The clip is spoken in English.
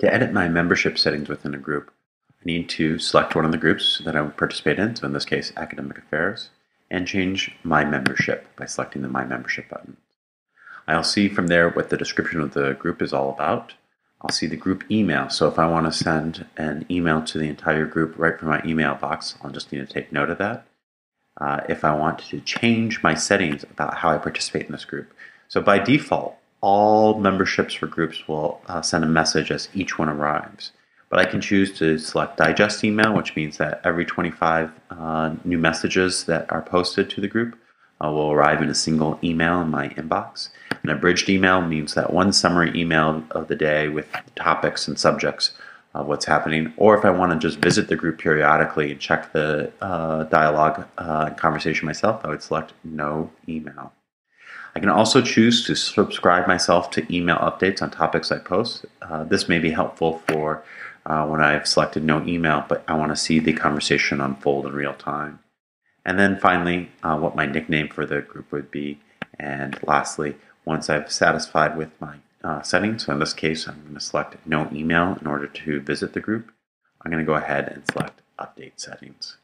To edit my membership settings within a group, I need to select one of the groups that I would participate in, so in this case, Academic Affairs, and change my membership by selecting the My Membership button. I'll see from there what the description of the group is all about. I'll see the group email, so if I want to send an email to the entire group right from my email box, I'll just need to take note of that. Uh, if I want to change my settings about how I participate in this group. So by default, all memberships for groups will uh, send a message as each one arrives. But I can choose to select digest email, which means that every 25 uh, new messages that are posted to the group uh, will arrive in a single email in my inbox. An abridged email means that one summary email of the day with topics and subjects of what's happening. Or if I want to just visit the group periodically and check the uh, dialogue uh, and conversation myself, I would select no email. I can also choose to subscribe myself to email updates on topics I post. Uh, this may be helpful for uh, when I've selected no email, but I want to see the conversation unfold in real time. And then finally, uh, what my nickname for the group would be. And lastly, once I've satisfied with my uh, settings, so in this case, I'm going to select no email in order to visit the group. I'm going to go ahead and select update settings.